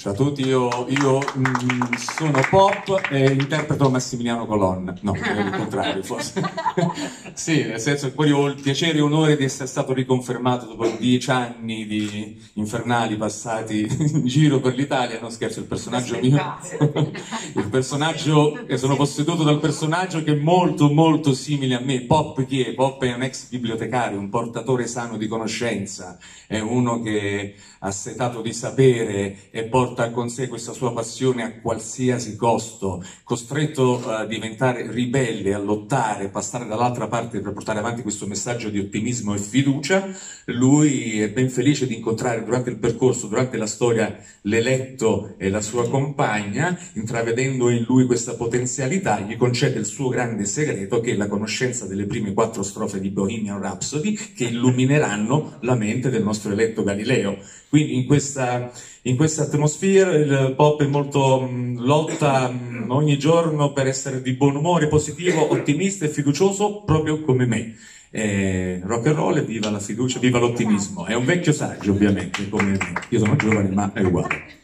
Ciao a tutti, io, io mm, sono Pop e interpreto Massimiliano Colonna. No, è il contrario, forse. sì, nel senso che poi ho il piacere e onore di essere stato riconfermato dopo dieci anni di infernali passati in giro per l'Italia. Non scherzo, il personaggio mio. il personaggio, e sono posseduto dal personaggio che è molto, molto simile a me. Pop chi è? Pop è un ex bibliotecario, un portatore sano di conoscenza, è uno che ha setato di sapere e porta porta con sé questa sua passione a qualsiasi costo, costretto a diventare ribelle, a lottare, passare dall'altra parte per portare avanti questo messaggio di ottimismo e fiducia, lui è ben felice di incontrare durante il percorso, durante la storia, l'eletto e la sua compagna, intravedendo in lui questa potenzialità, gli concede il suo grande segreto che è la conoscenza delle prime quattro strofe di Bohemian Rhapsody che illumineranno la mente del nostro eletto Galileo. Quindi in questa, in questa atmosfera il pop è molto mh, lotta mh, ogni giorno per essere di buon umore, positivo, ottimista e fiducioso, proprio come me. Eh, rock and roll viva la fiducia, viva l'ottimismo. È un vecchio saggio ovviamente, come me. Io sono giovane ma è uguale.